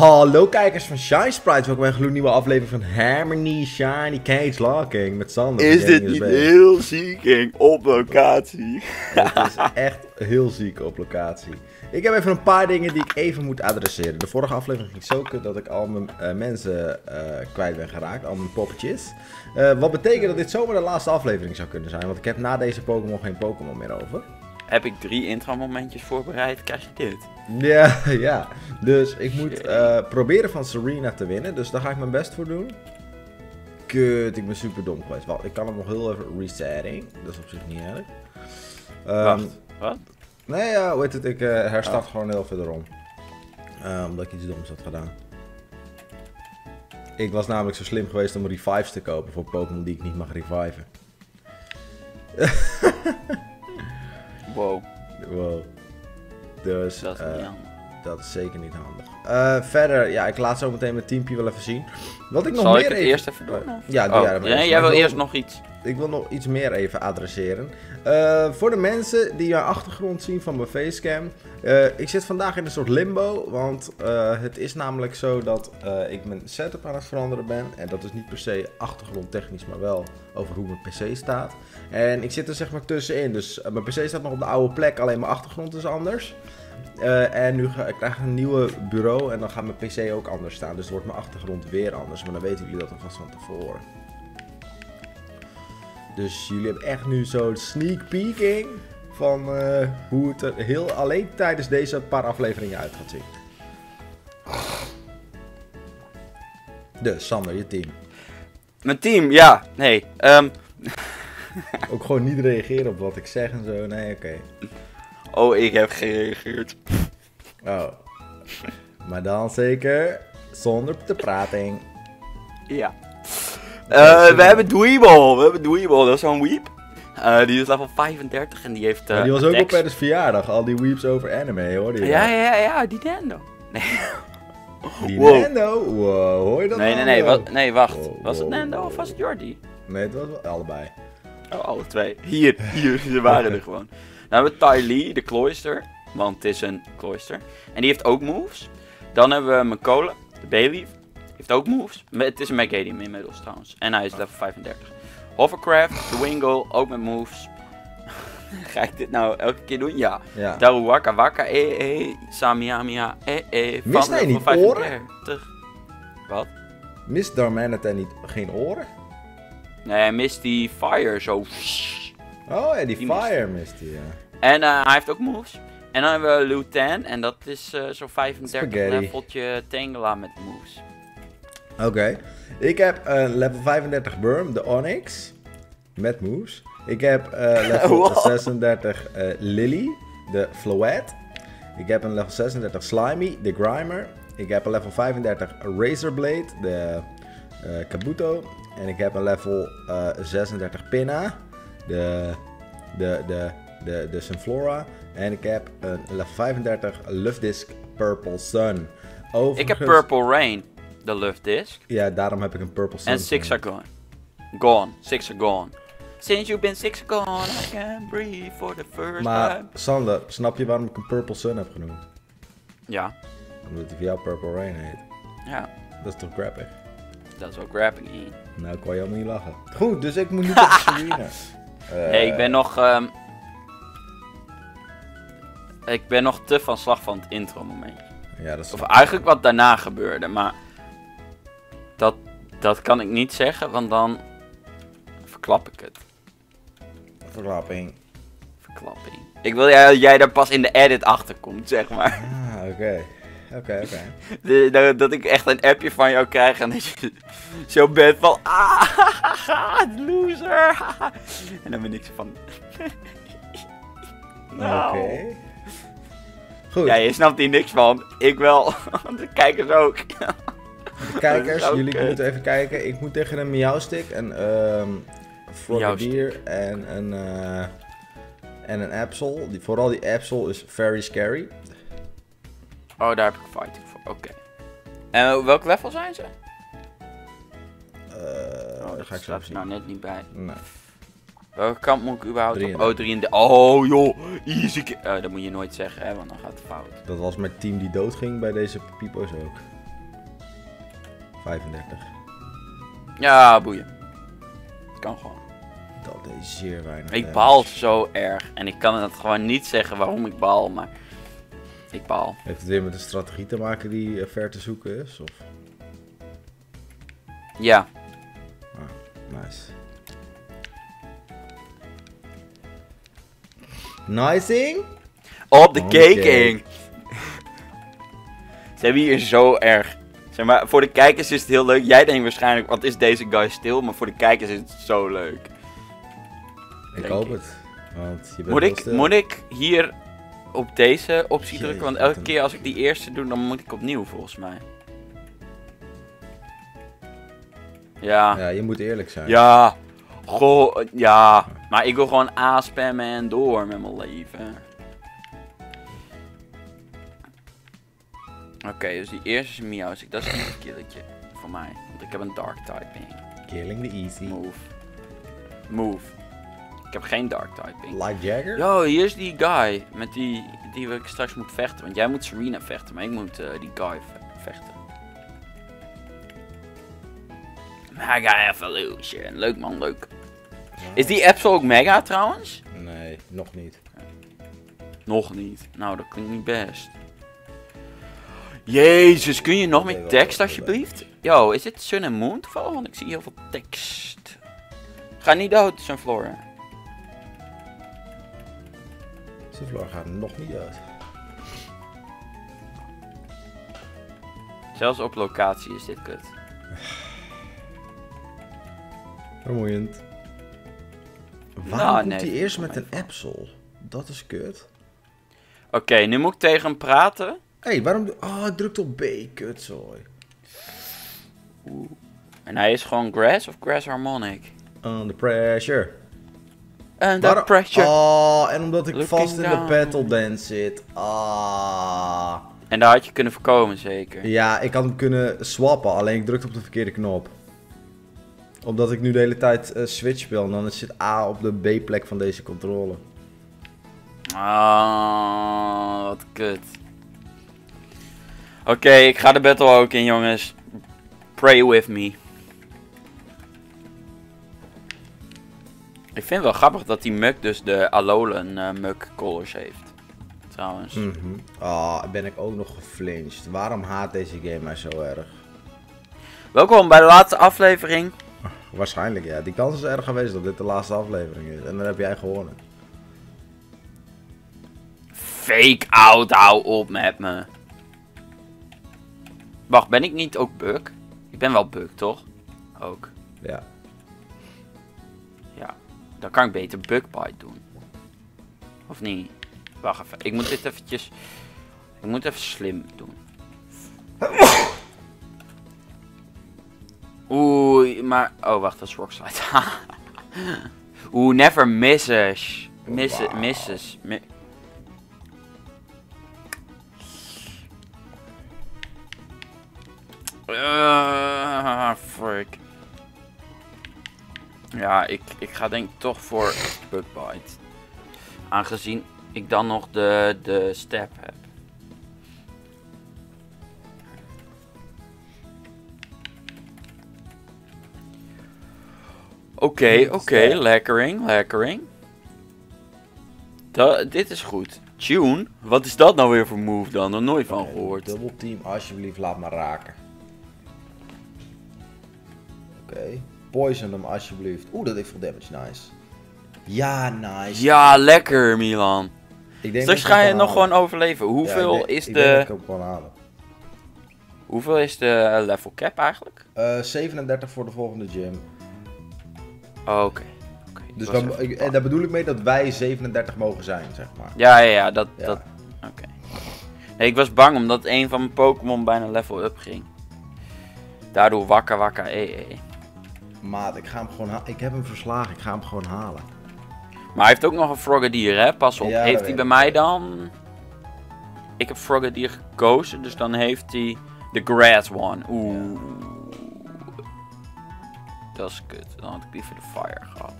Hallo kijkers van Shine Sprites, welkom bij een gloednieuwe aflevering van Harmony Shiny Cage Locking met Sander. Is dit niet heel ziek? Op locatie. Dit is echt heel ziek op locatie. Ik heb even een paar dingen die ik even moet adresseren. De vorige aflevering ging zo kut dat ik al mijn eh, mensen eh, kwijt ben geraakt, al mijn poppetjes. Eh, wat betekent dat dit zomaar de laatste aflevering zou kunnen zijn, want ik heb na deze Pokémon geen Pokémon meer over. Heb ik drie intro-momentjes voorbereid, krijg je dit. Ja, ja. Dus ik moet eh, proberen van Serena te winnen. Dus daar ga ik mijn best voor doen. Kut, ik ben super dom geweest. Wel, ik kan hem nog heel even resetting. Dat is op zich niet erg. Ehm, Wacht, wat? Nee, ja, hoe heet het? Ik eh, herstart Oh. gewoon heel veel erom. Eh, omdat ik iets doms had gedaan. Ik was namelijk zo slim geweest om revives te kopen voor Pokémon die ik niet mag reviven. Wow, Wow. Dus, dat is eh, niet handig. Dat is zeker niet handig. Eh, verder, ja, ik laat zo meteen mijn teampje wel even zien. Wat ik nog Zal meer ik het even... eerst even doen? of? Ja, doe Oh, jij nee, jij wil eerst nog iets. Ik wil nog iets meer even adresseren. Eh, voor de mensen die mijn achtergrond zien van mijn facecam. eh, ik zit vandaag in een soort limbo. Want het is namelijk zo dat ik mijn setup aan het veranderen ben. En dat is niet per se achtergrondtechnisch, maar wel over hoe mijn PC staat. En ik zit er zeg maar tussenin. Dus mijn PC staat nog op de oude plek, alleen mijn achtergrond is anders. Eh, en nu ga, ik krijg ik een nieuwe bureau en dan gaat mijn PC ook anders staan. Dus wordt mijn achtergrond weer anders. Maar dan weten jullie dat alvast van tevoren. Dus jullie hebben echt nu zo'n sneak peeking van eh, hoe het er heel alleen tijdens deze paar afleveringen uit gaat zien. Dus, Sander, je team. Mijn team, ja, nee. ehm, Ook gewoon niet reageren op wat ik zeg en zo. Nee, oké. Oh, ik heb gereageerd. Oh. Maar dan zeker zonder te prating. Ja. Eh, we hebben Dweeble, we hebben Dweeble, dat is zo'n weep. Eh, die is level 35 en die heeft... eh, die was ook op Petters verjaardag. Al die weeps over anime, hoor je Ja, ja, ja, die Nando. Die Wow. Nando? Wow, hoor je dat Nee, nee, nou? nee, nee, wacht. Wow, Was het Nando of was het Jordi? Nee, het was wel allebei. Oh, alle twee. Hier, hier, ze waren er gewoon. Dan hebben we Ty Lee, de Cloyster. Want het is een Cloyster. En die heeft ook moves. Dan hebben we McCollum, de Bayleaf. Heeft ook moves. Het is een Megadium inmiddels trouwens. En hij is level 35. Hovercraft, de Wingle, ook met moves. Ga ik dit nou elke keer doen? Ja. Ja. Daru Waka Waka, eh eh. Samiamia, eh eh. Mist hij niet 35. Wat? Mist Darmanitan niet geen oren? Nee, hij mist die fire zo. Oh ja, die, fire mist hij, ja. En eh, hij heeft ook moves. En dan hebben we Lutan. En dat is eh, zo'n 35 Spaghetti. leveltje Tangela met moves. Oké. Ik heb een level 35 Burm, de Onyx. Met moves. Ik heb eh, level Wow. 36 eh, Lily, de Floette. Ik heb een level 36 Slimy, de Grimer. Ik heb een level 35 Razorblade, de eh, Kabuto. En ik heb een level eh, 36 Pinna, de, de, de, de, de Sunflora. En ik heb een level 35 Luftdisc Purple Sun. Ik heb Overigens- Purple Rain, de Luft Disc. Ja, daarom heb ik een Purple Sun. En Six are gone. Gone. Six are gone. Since you've been six gone, I can breathe for the first Maar time. Sander, snap je waarom ik een Purple Sun heb genoemd? Ja, Omdat hij voor jou Purple Rain heet. ja. Dat is toch grappig? Dat is ook grapping in. Nou, ik kan je helemaal niet lachen. Goed, dus ik moet nu. Eh, Nee, ik ben nog... ehm, ik ben nog te van slag van het intro momentje. Ja, dat is Of eigenlijk wat daarna gebeurde, maar dat, dat kan ik niet zeggen, want dan verklap ik het. verklapping. Verklapping. Ik wil jij, jij daar pas in de edit achter komt, zeg maar. Ah, oké. Oké, oké. De- dat, dat ik echt een appje van jou krijg en dat je zo bent van, ah, loser. En dan ben ik zo van, nou. Oké. Goed, Ja, je snapt hier niks van. Ik wel. De kijkers ook. de kijkers, jullie kut. moeten even kijken. Ik moet tegen een Meowstick, een ehm Frogadier Meowstick. en een, eh en een Absol. Die, vooral die Absol is very scary. Oh, daar heb ik fighting voor. Oké. En welk level zijn ze? Eh Oh, dat dat ga ik zo staat er zien. nou net niet bij. Nee. Welke kant moet ik überhaupt op? 33. Oh, 33. Oh, joh. Easy. Oh, dat moet je nooit zeggen, hè, want dan gaat het fout. Dat was mijn team die doodging bij deze Pipo's ook. 35. Ja, boeien. Kan gewoon. Dat is zeer weinig. Ik baal zo erg. En ik kan het gewoon niet zeggen waarom ik baal, maar... Ik baal. Heeft het weer met een strategie te maken die eh, ver te zoeken is? Of? Ja. Nice. Nicing? Op de Oké. caking. Ze hebben hier zo erg. Zeg maar, voor de kijkers is het heel leuk. Jij denkt waarschijnlijk, wat is deze guy stil? Maar voor de kijkers is het zo leuk. Ik Denk hoop ik. het. Want je bent Moet ik, stil. moet ik hier op deze optie drukken? Want elke keer als ik die eerste doe, dan moet ik opnieuw volgens mij. Ja. Ja, je moet eerlijk zijn. Ja. Goh, ja. Maar ik wil gewoon A spammen en door met mijn leven. Oké, dus die eerste is Miauwsik. Dat is een killetje voor mij. Want ik heb een dark typing. Killing the easy. Move. Move. Ik heb geen dark typing. Like Jagger? Yo, hier is die guy met die, die ik straks moet vechten. Want jij moet Serena vechten, maar ik moet eh, die guy ve- vechten. Mega Evolution. Leuk man, leuk. Is die Absol ook mega trouwens? Nee, nog niet. Nog niet. Nou, dat klinkt niet best. Jezus, kun je nog Nee, meer tekst alsjeblieft? Yo, is dit Sun and Moon toevallig? Want ik zie heel veel tekst. Ga niet dood, Sunflora. Sunflower gaat nog niet uit. Zelfs op locatie is dit kut. Vermoeiend. Waarom Nou, komt hij eerst met een Absol? Dat is kut. Oké, nu moet ik tegen hem praten. Hé, hey, waarom... doe- Oh, ik drukte op B. Kutzooi. En hij is gewoon Grass of Grass Harmonic? Under pressure. Under pressure. Oh, en omdat ik Looking vast in de battle dance zit. Ah. En daar had je kunnen voorkomen, zeker. Ja, ik had hem kunnen swappen, alleen ik drukte op de verkeerde knop. Omdat ik nu de hele tijd eh, Switch speel en dan zit A op de B-plek van deze controle. Ah, wat kut. Oké, ik ga de battle ook in, jongens. Pray with me. Ik vind het wel grappig dat die Muk dus de Alolan eh Muk colors heeft. Trouwens. Ah, ben ik ook nog geflinched. Waarom haat deze game mij zo erg? Welkom bij de laatste aflevering. Waarschijnlijk ja, die kans is erg geweest dat dit de laatste aflevering is. En dan heb jij gewonnen. Fake out, hou op met me. Wacht, ben ik niet ook Bug? Ik ben wel Bug, toch? Ook. Ja. Dan kan ik beter Bugbite doen. Of niet? Wacht even. Ik moet dit eventjes... Ik moet even slim doen. Oeh, maar... Oh, wacht, dat is Rockslide. Oeh, never misses. Misses, misses. Mi- Ah, frick. Ja, ik, ik ga denk ik toch voor Bugbite. Aangezien ik dan nog de, de step heb. Oké, oké, lekkering, lekkering. Da- dit is goed. Tune? Wat is dat nou weer voor move dan? Nog nooit van gehoord. Double team, alsjeblieft, laat me raken. Poison hem alsjeblieft. Oeh, dat heeft veel damage, nice. Ja, nice. Ja, lekker Milan. Ik denk Straks ik ga je nog gewoon overleven. Ja, Hoeveel ik denk- is ik denk dat de... ik hem halen. Hoeveel is de level cap eigenlijk? Eh, 37 voor de volgende gym. Oké. Ik Dus dan, ik- en daar bedoel ik mee dat wij 37 mogen zijn, zeg maar. Ja, ja, ja, dat... Ja. dat Oké. Nee, ik was bang omdat een van mijn Pokémon bijna level up ging. Daardoor wakka wakka ee. Maat, ik ga hem gewoon halen. Ik heb hem verslagen, ik ga hem gewoon halen. Maar hij heeft ook nog een Frogadier, hè? Pas op. Ja, heeft hij bij mij dan... Ik heb Frogadier gekozen, dus dan heeft hij de Grass one. Oeh. Dat is kut. Dan had ik liever de Fire gehad.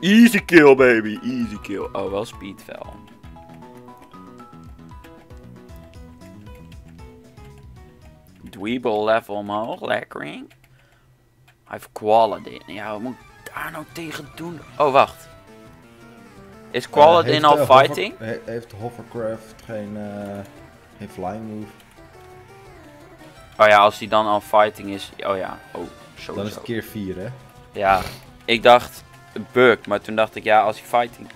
Easy kill, baby. Easy kill. Oh, wel speedvel. Weeble level omhoog. Lekkering. Hij heeft quality. Ja, wat moet ik daar nou tegen doen? Oh, wacht. Is quality heeft, al eh, fighting? he- heeft Hovercraft geen, eh, geen flying move? Oh ja, als hij dan al fighting is. Oh ja. Oh, sowieso. Dan is het keer 4, hè? Ja, ik dacht bug, maar toen dacht ik ja, als hij fighting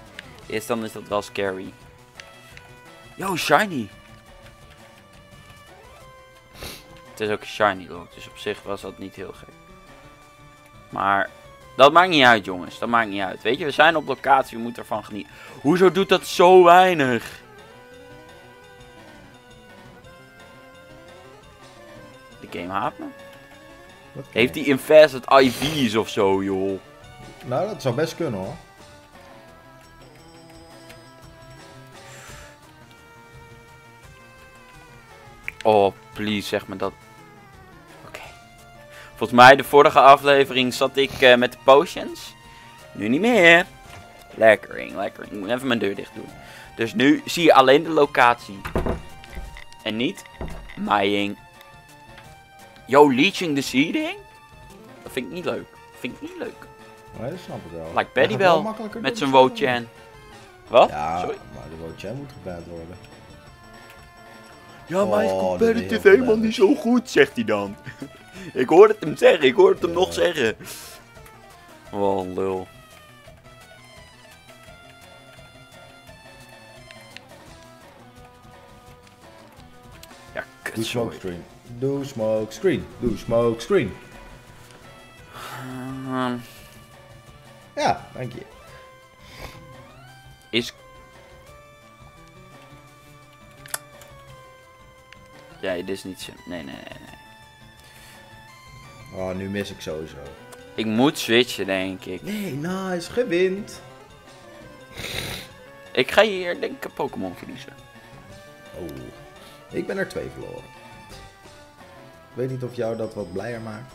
is, dan is dat wel scary. Yo, shiny! Het is ook een shiny look, dus op zich was dat niet heel gek. Maar dat maakt niet uit, jongens. Dat maakt niet uit. Weet je, we zijn op locatie, we moeten ervan genieten. Hoezo doet dat zo weinig? De game haat me. Heeft hij invested IV's of zo, joh? Nou, dat zou best kunnen, hoor. Oh, please, zeg me dat. Volgens mij, de vorige aflevering zat ik eh, met de potions. Nu niet meer. Lekkering, lekkering. Ik moet even mijn deur dicht doen. Dus nu zie je alleen de locatie. En niet maaien. Yo, leeching the seeding? Dat vind ik niet leuk. Dat vind ik niet leuk. Nee, dat snap ik wel. Paddy gaat wel, Met zijn. Wo-Chan. Wat? Ja, Sorry. maar de Wo-Chan moet geband worden. Ja, maar hij is Oh, competitive helemaal niet zo goed, zegt hij dan. ik hoor het hem zeggen, ik hoor het hem nog zeggen. Wat een lul. Ja, kut, Doe smoke screen. Doe smoke screen. Doe smoke screen. Ehm, Ja, dank je. is... Ja, dit is niet zo... Nee, nee, nee, nee. Oh, nu mis ik sowieso. Ik moet switchen, denk ik. Nee, nice. Gewint. Ik ga hier, denk ik, Pokémon verliezen. Oh. Ik ben er twee verloren. Ik weet niet of jou dat wat blijer maakt.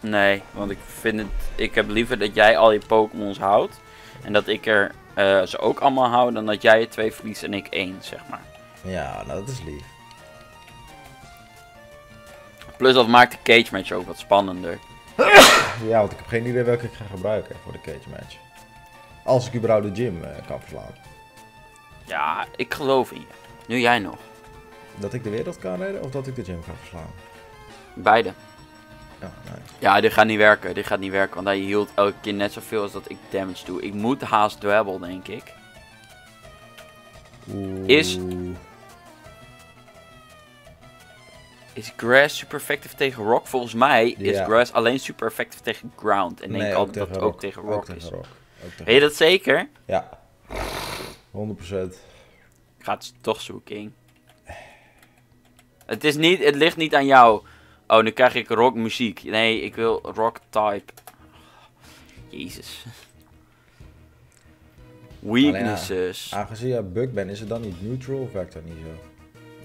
Nee, want ik vind het. Ik heb liever dat jij al je Pokémons houdt. En dat ik er eh, ze ook allemaal hou. Dan dat jij er twee verliest en ik één, zeg maar. Ja, nou dat is lief. Plus dat maakt de cage match ook wat spannender. Ja, want ik heb geen idee welke ik ga gebruiken voor de cage match. Als ik überhaupt de gym eh, kan verslaan. Ja, ik geloof in je. Nu jij nog. Dat ik de wereld kan redden of dat ik de gym ga verslaan. Beide. Ja, nice. Ja, dit gaat niet werken. Dit gaat niet werken. Want hij hield elke keer net zoveel als dat ik damage doe. Ik moet haast dwebble, denk ik. Oeh. Is- Is Grass super effectief tegen Rock? Volgens mij is Ja. Grass alleen super effectief tegen Ground. En denk ik altijd dat het ook Rock. tegen Ook Rock tegen is. Rock. Tegen Weet je dat zeker? Ja. 100%. Ik ga het toch zoeken. Het, is niet, het ligt niet aan jou. Oh, nu krijg ik rock muziek. Nee, ik wil rock type. Jezus. Weaknesses. Aangezien jij bug bent, is het dan niet neutral of werkt dat niet zo?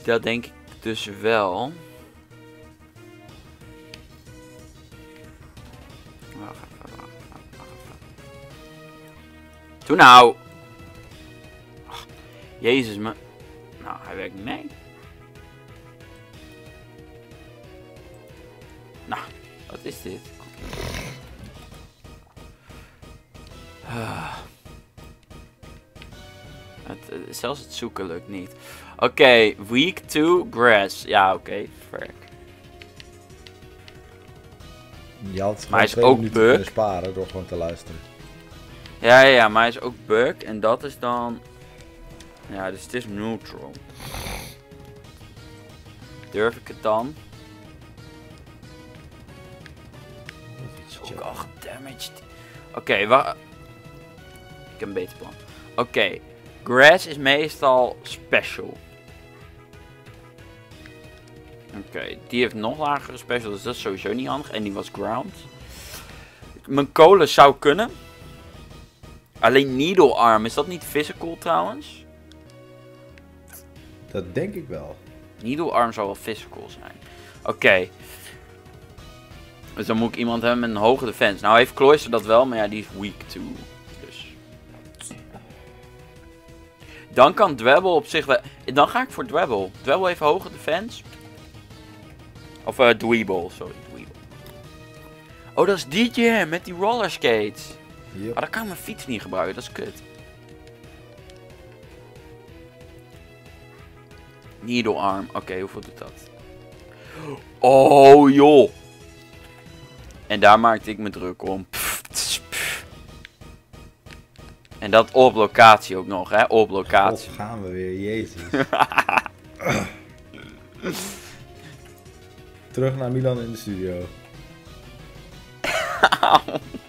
Dat denk ik dus wel. Doe nou! Ach, Jezus, me. Nou, hij werkt niet mee. Nou, wat is dit? Ah. Het, eh, zelfs het zoeken lukt niet. Oké, week 2 grass. Ja, oké, verk. Je had Maar hij is ook kunnen sparen door gewoon te luisteren. Ja, ja, ja, maar hij is ook bug. En dat is dan... Ja, dus het is neutral. Durf ik het dan? Ook al gedamaged. Oké, wa- Ik heb een beter plan. Oké, grass is meestal special. Oké, die heeft nog lagere special, dus dat is sowieso niet handig. En die was ground. Mijn kolen zou kunnen. Alleen needle arm, is dat niet physical trouwens? Dat denk ik wel. Needle arm zou wel physical zijn. Oké. Dus dan moet ik iemand hebben met een hoge defense. Nou heeft Cloyster dat wel, maar ja, die is weak too. Dus. Dan kan Dwebble op zich wel... Dan ga ik voor Dwebble. Dwebble heeft hoge defense. Of eh Dweeble, sorry, Dweeble. Oh, dat is jam met die rollerskates. Yep. Maar dan kan ik mijn fiets niet gebruiken, dat is kut. Needle arm, oké, hoeveel doet dat? Oh joh! En daar maakte ik me druk om. Pff, tss, pff. En dat op locatie ook nog, hè? Op locatie. God, gaan we weer, jezus. Terug naar Milan in de studio.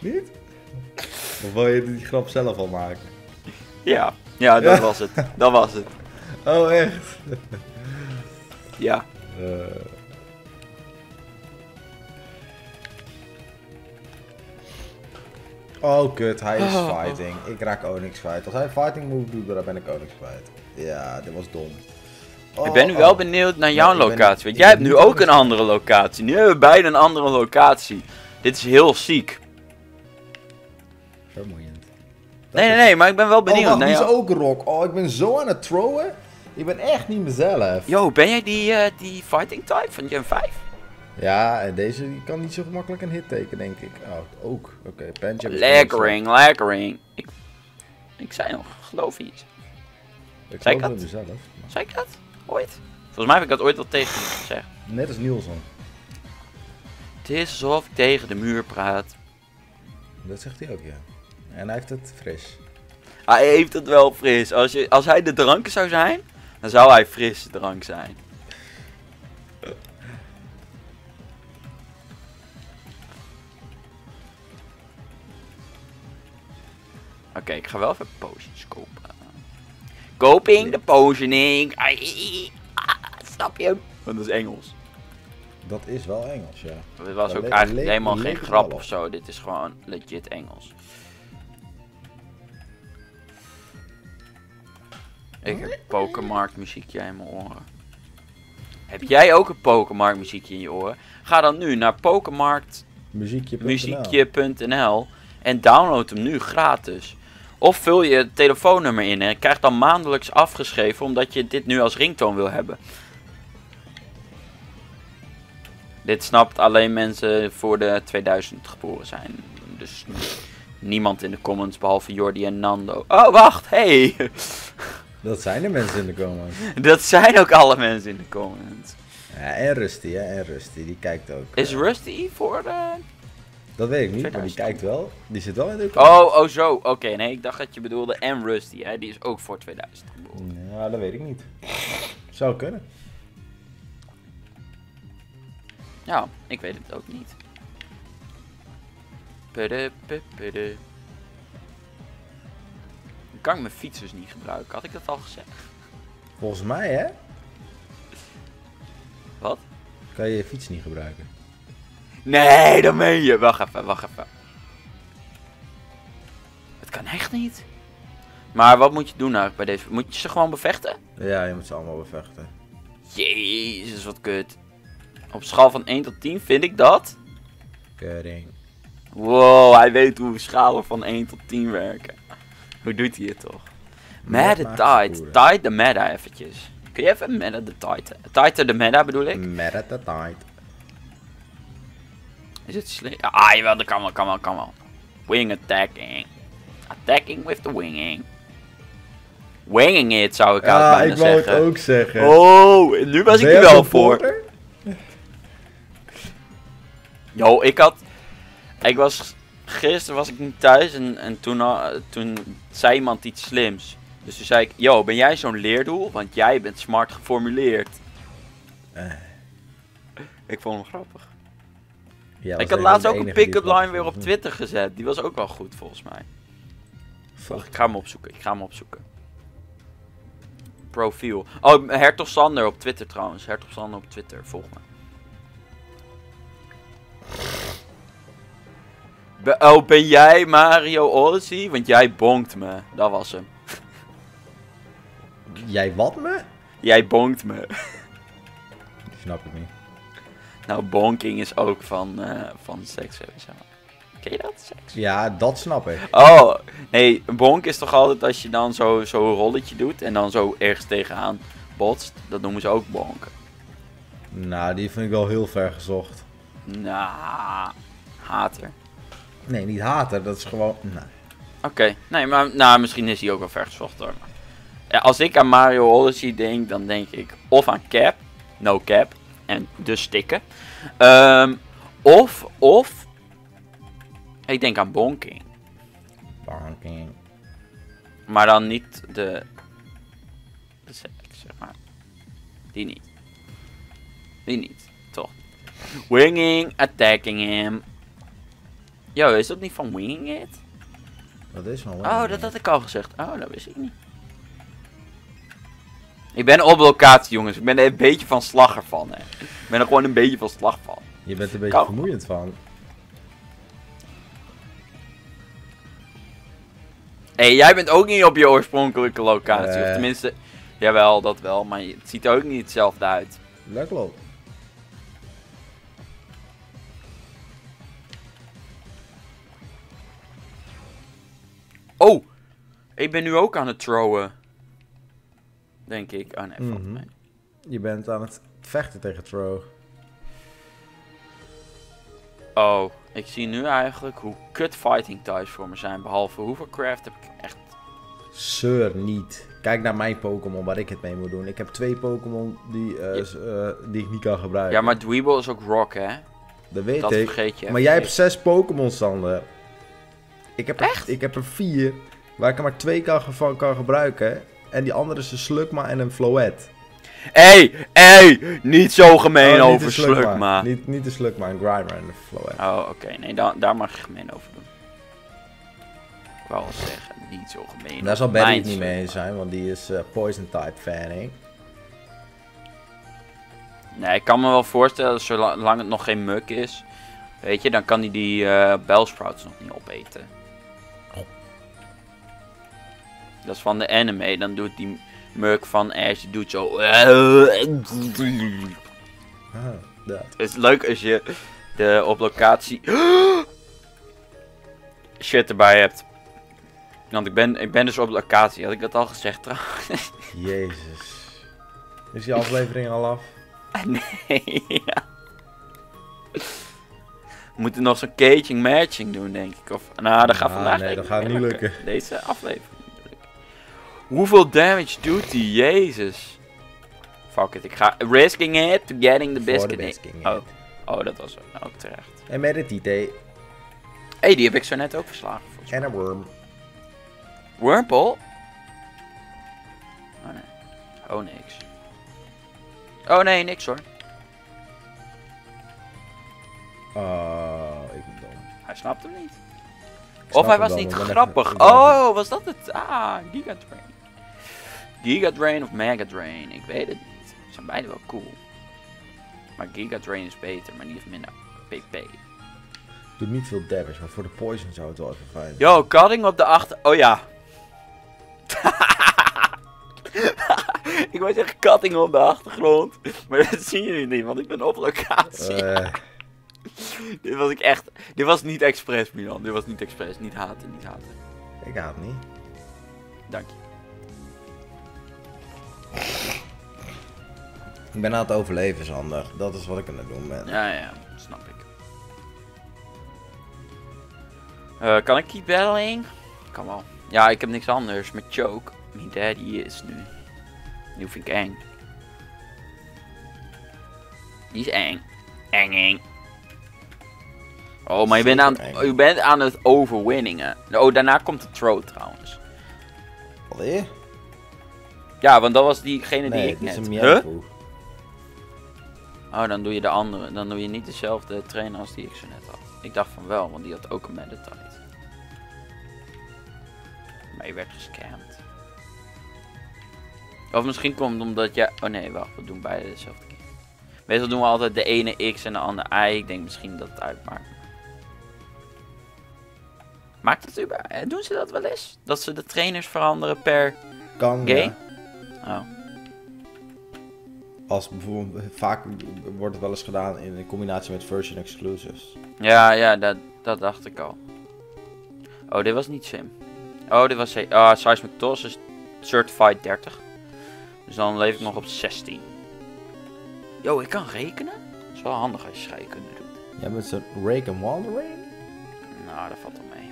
Niet? Of wil je die grap zelf al maken? Ja, ja, dat Ja. was het. Dat was het. Oh, echt? Ja. Eh. Oh, kut, hij is Oh. fighting. Ik raak Onyx kwijt. Als hij fighting move doet, dan ben ik Onyx kwijt. Ja, dit was dom. Ik ben nu Oh, wel oh. benieuwd naar jouw locatie. Want jij hebt nu ook een andere locatie. Nu hebben we beide een andere locatie. Dit is heel ziek. Nee, nee, nee, maar ik ben wel Oh, benieuwd wacht, naar die is ook rock. Oh, ik ben zo aan het throwen. Ik ben echt niet mezelf. Yo, ben jij die, eh, die fighting type van Gen 5? Ja, en deze kan niet zo gemakkelijk een hit tekenen, denk ik. Oh, ook. Oké, Panjab is Lekkering, lekkering. Ik, ik zei nog, geloof iets. Ik Zei ik in mezelf. Zei ik dat? Ooit? Volgens mij heb ik dat ooit wel tegen gezegd. Net als Nielsen. Het is alsof ik tegen de muur praat. Dat zegt hij ook, ja. En hij heeft het fris. Hij heeft het wel fris. Als, je, als hij de drank zou zijn, dan zou hij fris drank zijn. Oké, ik ga wel even potions kopen. Koping de potioning. Snap je? Want dat is Engels. Dat is wel Engels, ja. Dit was Dat ook eigenlijk helemaal geen grap of zo. Dit is gewoon legit Engels. Ik heb Pokémarkt muziekje in mijn oren. Heb jij ook een Pokémarkt muziekje in je oren? Ga dan nu naar Muziekje. pokemarktmuziekje.nl en download hem nu gratis. Of vul je telefoonnummer in en krijg dan maandelijks afgeschreven omdat je dit nu als ringtoon wil hebben. Dit snapt alleen mensen voor de 2000 geboren zijn. Dus niemand in de comments behalve Jordi en Nando. Oh, wacht, hey! Dat zijn de mensen in de comments. Dat zijn ook alle mensen in de comments. Ja, en Rusty, hè. En Rusty, die kijkt ook. Is eh, Rusty voor de... Dat weet ik niet, maar die 2000. kijkt wel. Die zit wel in de comments. Oh, oh zo. Oké, nee, ik dacht dat je bedoelde en Rusty, hè. Die is ook voor 2000 geboren. Ja, dat weet ik niet. Zou kunnen. Ja, ik weet het ook niet. Pudu, pu, pudu. Kan ik mijn fiets dus niet gebruiken. Had ik dat al gezegd? Volgens mij, hè, Wat? kan je je fiets niet gebruiken. Nee, dat meen je. Wacht even, wacht even. Het kan echt niet. Maar wat moet je doen eigenlijk bij deze? Moet je ze gewoon bevechten? Ja, je moet ze allemaal bevechten. Jezus, wat kut. Op schaal van 1 tot 10 vind ik dat. Kering. Wow, hij weet hoe schalen van 1 tot 10 werken. Hoe doet hij het toch? Meta Tide. Tide de meta eventjes. Kun je even meta de Tide? Tide de meta bedoel ik? Met at the tide. Is het slim? Ah, jawel, dat kan wel, kan wel, kan wel. Wing attacking. Attacking with the winging. Winging it zou ik eigenlijk bijna ik wou het ook zeggen. Oh, nu was ik er jij wel voor. porter? Yo, ik had. Ik was. Gisteren was ik niet thuis en, en toen, toen zei iemand iets slims. Dus toen zei ik: Yo, ben jij zo'n leerdoel? Want jij bent smart geformuleerd. Eh. Ik vond hem grappig. Ja, ik had laatst ook een pick-up line weer op. Twitter gezet. Die was ook wel goed volgens mij. Fuck. Ik ga hem opzoeken. Ik ga hem opzoeken. Profiel. Oh, Hertog Sander op Twitter trouwens. Hertog Sander op Twitter. Volg me. Be- oh, ben jij Mario Odyssey? Want jij bonkt me. Dat was hem. Jij wat me? Jij bonkt me. Snap ik niet. Nou, bonking is ook van, eh van seks sowieso. Ken je dat? Seks? Ja, dat snap ik. Oh, nee, een bonk is toch altijd als je dan zo zo een rolletje doet en dan zo ergens tegenaan botst. Dat noemen ze ook bonken. Nou, die vind ik wel heel ver gezocht. Nou, hater. Nee, niet haten, dat is gewoon... Nee. Oké, nee, maar nou, misschien is hij ook wel ver gezocht hoor. Ja, als ik aan Mario Odyssey denk, dan denk ik of aan cap, no cap, en dus stikken. Ehm, of, of, ik denk aan bonking. Banking. Maar dan niet de, de zeg maar. Die niet. Die niet, toch. Winging, attacking him. Yo, is dat niet van Winging It? Dat is wel... Oh, dat had ik al gezegd. Oh, dat wist ik niet. Ik ben op locatie, jongens. Ik ben er een beetje van slag ervan, hè. Ik ben er gewoon een beetje van slag van. Je bent er een beetje Kan. vermoeiend van. Hé, hey, jij bent ook niet op je oorspronkelijke locatie. Of Eh. tenminste, jawel, dat wel. Maar het ziet er ook niet hetzelfde uit. Dat klopt. Oh, ik ben nu ook aan het throwen. Denk ik. Oh nee, valt Mhm. mee. Je bent aan het vechten tegen Tro. Oh, ik zie nu eigenlijk hoe kut fighting types voor me zijn. Behalve Hovercraft heb ik echt... Sir niet. Kijk naar mijn Pokémon waar ik het mee moet doen. Ik heb twee Pokémon die, eh, Ja. eh, die ik niet kan gebruiken. Ja, maar Dweeble is ook rock, hè? Dat weet dat ik. vergeet je Maar jij hebt zes Pokémon, Sander. Ik heb, er, Echt? ik heb er vier waar ik er maar twee kan, van kan gebruiken. En die andere is een Slugma en een Floet. Hé, hé, niet zo gemeen Oh, niet over de Slugma. Niet, niet de Slugma, een Grimer en een Floet. Oh, oké. Nee, da daar mag je gemeen over doen. Ik wou wel zeggen, niet zo gemeen. Daar zal Barry het niet mee eens zijn, want die is eh, Poison type fanning. Nee, ik kan me wel voorstellen, zolang het nog geen muk is, weet je, dan kan hij die eh Bellsprouts nog niet opeten. Dat is van de anime, dan doet die muk van Ash, doet zo... Ah, dat. Het is leuk als je de op locatie shit erbij hebt. Want ik ben, ik ben dus op locatie, had ik dat al gezegd trouwens? Jezus. Is die aflevering al af? nee, ja. We moeten nog zo'n caging matching doen, denk ik. Of, nou, dat gaat Ah, vandaag nee, dat gaat niet lukken. lukken. Deze aflevering. Hoeveel damage doet hij? Jezus. Fuck it, ik ga risking it to getting the biscuit. in. Oh, oh, dat was ook terecht. En met het. Hé, hey, die heb ik zo net ook verslagen. En een worm. Wurmple? Oh nee. Oh niks. Oh nee, niks hoor. Oh, ik ben dom. Hij snapt hem niet. Of hij was niet grappig. Oh, was dat het? Ah, Giga Drain. Giga Drain of Mega Drain? Ik weet het niet. Ze zijn beide wel cool. Maar Giga Drain is beter, maar die heeft minder PP. Doet niet veel damage, maar voor de poison zou het wel even fijn zijn. Yo, cutting op de achter... Oh ja. ik wou zeggen cutting op de achtergrond. Maar dat zien jullie niet, want ik ben op locatie. Eh, Dit was ik echt... Dit was niet expres, Milan. Dit was niet expres. Niet haten, niet haten. ik haat niet. Dank je. Ik ben aan het overleven, Sander. Dat is wat ik aan het doen ben. Ja, ja, snap ik. Eh, kan ik keep battling? Kan wel. Ja, ik heb niks anders met choke. Mijn daddy is nu. Nu vind ik eng. Die is eng. Eng, eng. Oh, maar je bent, aan, je bent aan het overwinningen. Oh, daarna komt de throw trouwens. Alweer? Ja, want dat was diegene die ik het is net... een Huh? Oh, dan doe je de andere. Dan doe je niet dezelfde trainer als die ik zo net had. Ik dacht van wel, want die had ook een meditite. Maar je werd gescamd. Of misschien komt het omdat jij... Oh nee, wacht. We doen beide dezelfde keer. Meestal doen we altijd de ene X en de andere Y. Ik denk misschien dat het uitmaakt. Maakt het überhaupt... Doen ze dat wel eens? Dat ze de trainers veranderen per... Kan, ja. Oh. Als bijvoorbeeld, vaak wordt het wel eens gedaan in combinatie met version exclusives. Ja, ja, dat, dat dacht ik al. Oh, dit was niet sim. Oh, dit was... he- Ah, Seismic Toss is Certified 30. Dus dan leef ik nog op 16. Yo, ik kan rekenen? Dat is wel handig als je scheikunde doet. Ja, met zo'n Rake and Wandering? Nou, dat valt wel mee.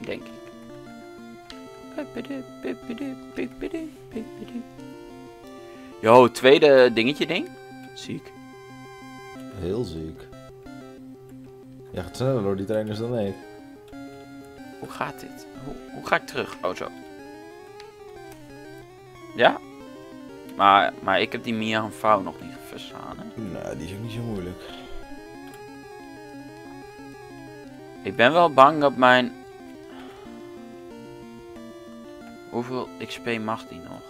Denk ik. Yo, tweede dingetje ding. Ziek. Heel ziek. Je gaat sneller door die trainers dan ik. Hoe gaat dit? Hoe, hoe ga ik terug? Oh, zo. Ja? Maar, maar ik heb die Mia en vrouw nog niet verstaan. hè? Nou, die is ook niet zo moeilijk. Ik ben wel bang dat mijn... Hoeveel XP mag die nog?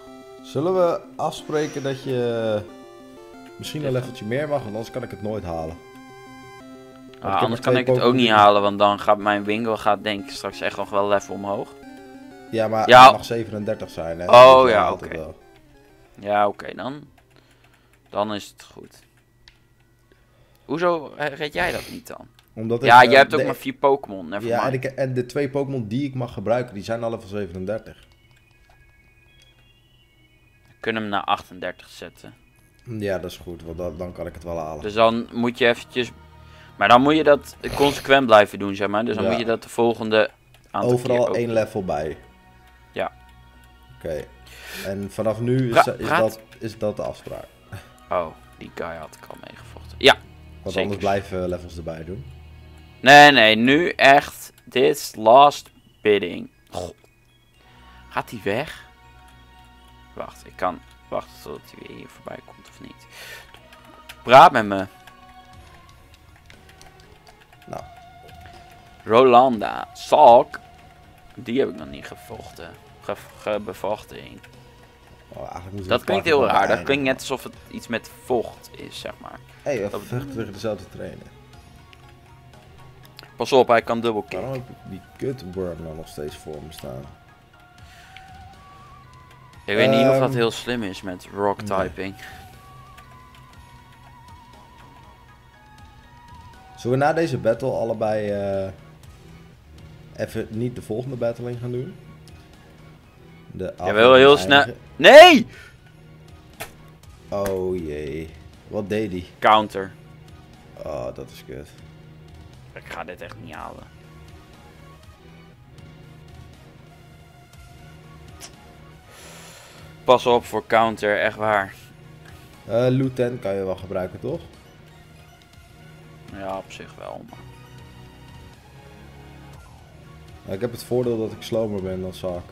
Zullen we afspreken dat je misschien een leveltje meer mag, want anders kan ik het nooit halen. Ah, anders kan ik het ook niet halen, want dan gaat mijn winkel gaat denk ik straks echt nog wel level omhoog. Ja, maar Ja. het mag 37 zijn. Hè? Oh, Dat ja, oké. Ja, oké, dan. Dan is het goed. Hoezo eh, red jij dat niet dan? Omdat Ja, ik, eh, jij hebt ook de- maar vier Pokémon. Ja, en, ik, en de twee Pokémon die ik mag gebruiken, die zijn al level 37. Kunnen hem naar 38 zetten. Ja, dat is goed, want dan, dan kan ik het wel halen. Dus dan moet je eventjes... Maar dan moet je dat consequent blijven doen, zeg maar. Dus dan Ja. moet je dat de volgende aantal Overal één level bij. Ja. Oké. En vanaf nu is, is, dat, is dat de afspraak. Oh, die guy had ik al meegevochten. Ja. Want Zeker. anders blijven levels erbij doen. Nee, nee, nu echt. Dit last bidding. Goh. Gaat hij weg? Wacht, ik kan wachten tot hij weer hier voorbij komt of niet. Praat met me. Nou. Rolanda. Salk. Die heb ik nog niet gevochten. Ge gebevochting. Oh, eigenlijk Dat klinkt heel raar. Dat klinkt net alsof het iets met vocht is, zeg maar. Hé, hey, we vechten tegen dezelfde trainer. Pas op, hij kan dubbel Waarom kicken. heb ik die kutworm nog steeds voor me staan? Ik weet niet of dat Ehm, heel slim is met rock nee. typing. Zullen we na deze battle allebei eh, even niet de volgende battling gaan doen? De Jij wil heel snel. Nee! Oh jee. Wat deed hij? Counter. Oh, dat is kut. Ik ga dit echt niet halen. Pas op voor counter, echt waar. Eh Luten kan je wel gebruiken, toch? Ja, op zich wel. Maar... Ik heb het voordeel dat ik slomer ben dan Zak.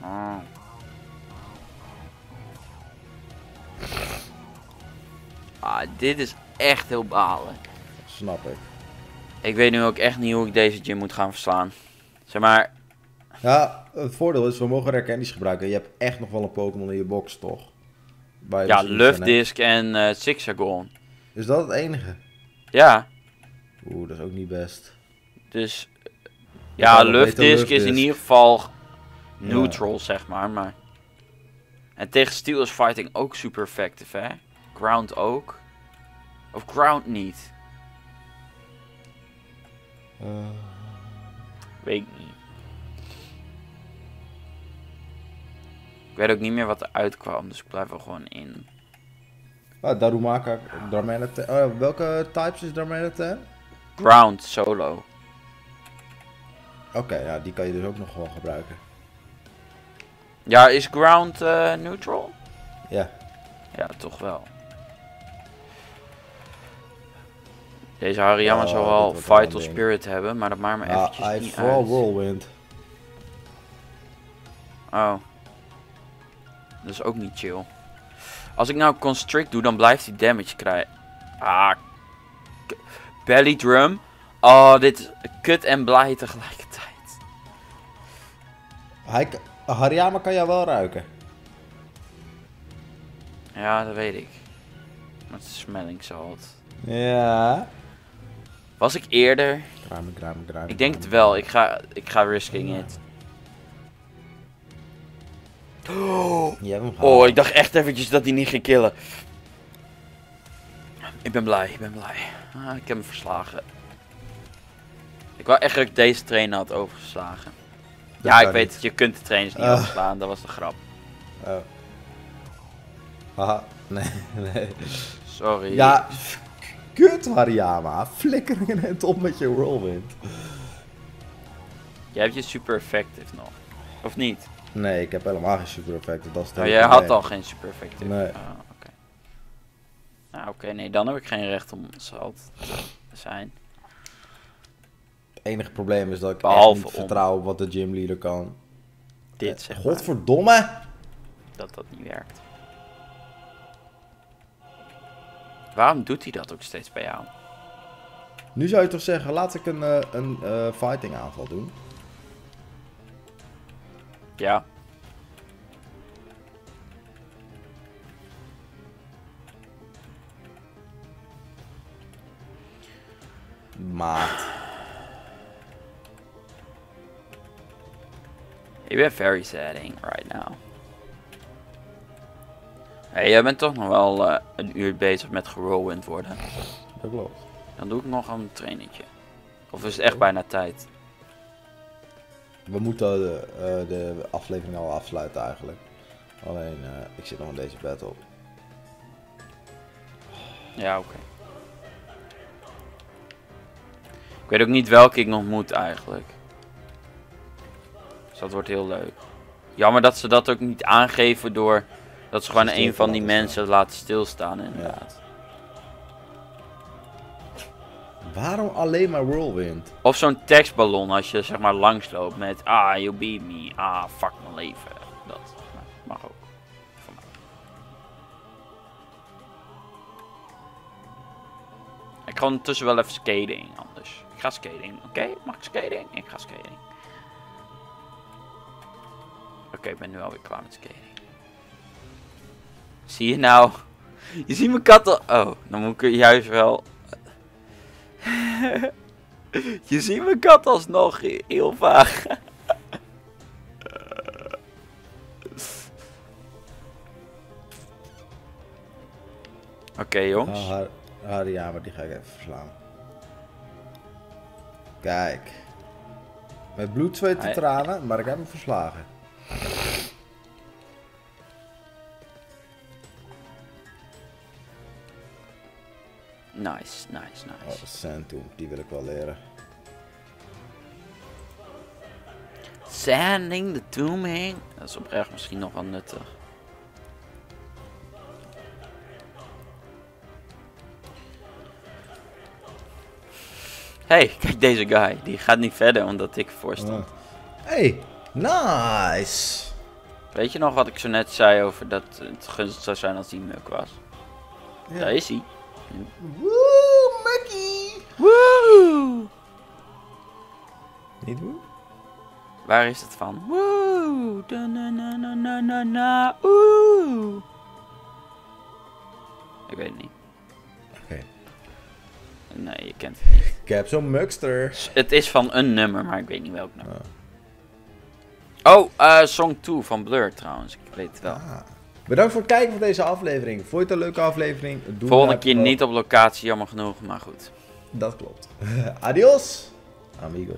Ah. Ah, dit is echt heel balen. Snap ik. Ik weet nu ook echt niet hoe ik deze gym moet gaan verslaan. Zeg maar, Ja, het voordeel is, we mogen herkennis gebruiken. Je hebt echt nog wel een Pokémon in je box, toch? Je ja. Luftdisc en eh Zigzagoon. Is dat het enige? Ja, Oeh, dat is ook niet best. dus... Ja, beter is in ieder geval Ja. neutral, zeg maar, maar... En tegen Steel is Fighting ook super effectief, hè? Ground ook. Of Ground niet. Eh, Weet ik niet. Weet ook niet meer wat er uitkwam, dus ik blijf er gewoon in. ah, Darumaka, Darmanitan. Oh, welke types is Darmanitan? Ground solo. Oké, ja, die kan je dus ook nog wel gebruiken. Ja, is Ground eh, neutral? Ja. Ja, toch wel. Deze Hariyama Oh, zal dit wel Vital ding. Spirit hebben, maar dat maakt me Ja, eventjes hij heeft niet vooral uit. Whirlwind. Oh. Dat is ook niet chill. Als ik nou Constrict doe, dan blijft hij damage krijgen. Ah. Belly Drum. Oh, dit is kut en blij tegelijkertijd. Hij, Hariyama kan jou wel ruiken. Ja, dat weet ik. Met smelling salt. Ja. Was ik eerder? Ik denk het wel. Ik ga, ik ga risking it. Je hebt hem Oh, gehaald. ik dacht echt eventjes dat hij niet ging killen. Ik ben blij, ik ben blij. Ah, ik heb hem verslagen. Ik wou echt dat ik deze trainer had overgeslagen. Dat ja, ik weet het, je kunt de trainers niet Ah. overslaan, dat was de grap. Oh. Haha, nee, nee. Sorry. Ja, kut Hariyama. Flikker het op met je whirlwind. Jij hebt je super effective nog. Of niet? Nee, ik heb helemaal geen super effecten. Dat is het Oh, jij had al geen super effective. Nee. Ah, oké. Nou, oké, nee, dan heb ik geen recht om zalt te zijn. Het enige probleem is dat ik Behalve echt niet om- vertrouw op wat de gymleader kan. Dit zeg maar, Godverdomme! dat dat niet werkt. Waarom doet hij dat ook steeds bij jou? Nu zou je toch zeggen, laat ik een, eh, een eh, fighting aanval doen. Ja. Maat. Ik ben very sading right now. Hey, jij bent toch nog wel eh, een uur bezig met gerowend worden. Dat klopt. Dan doe ik nog een trainetje. Of is het echt bijna tijd? We moeten de, eh, de aflevering al afsluiten eigenlijk. Alleen, eh, ik zit nog in deze battle. Ja, oké. Ik weet ook niet welke ik nog moet eigenlijk. Dus dat wordt heel leuk. Jammer dat ze dat ook niet aangeven door dat ze gewoon een van die mensen laten stilstaan inderdaad. Waarom alleen maar whirlwind? Of zo'n tekstballon als je zeg maar langsloopt met ah, you beat me, ah, fuck mijn leven. Dat mag ook. Ik ga ondertussen wel even skating anders. Ik ga skating, oké? Mag ik skating? Ik ga skating. Oké, ik ben nu alweer klaar met skating. Zie je nou? Je ziet mijn kat al... Oh, dan moet ik juist wel... Je ziet mijn kat alsnog he- heel vaag. Oké jongens. Oh, Har Hariyama, die ga ik even verslaan. Kijk. Met bloed, zweet en tranen, maar ik heb hem verslagen. Nice, nice, Oh, nice. Santoom, die wil ik wel leren. Sanding the Dooming. Dat is oprecht misschien nog wel nuttig. Hey, kijk deze guy. Die gaat niet verder omdat ik ervoor stond. Ah. Hey, nice! Weet je nog wat ik zo net zei over dat het gunstig zou zijn als die muk was? Ja. Daar is hij. Woe, Mucky! Woe! Niet hoe? Waar is het van? Woe! Da na na na na na na. Oeh! Ik weet het niet. Oké. Nee, je kent het niet. Ik heb zo'n mugster. Het is van een nummer, maar ik weet niet welk nummer. Oh, eh, Song 2 van Blur trouwens. Ik weet het wel. Ah. Bedankt voor het kijken van deze aflevering. Vond je het een leuke aflevering? Doe Volgende keer niet op locatie, jammer genoeg, maar goed. Dat klopt. Adios, amigos.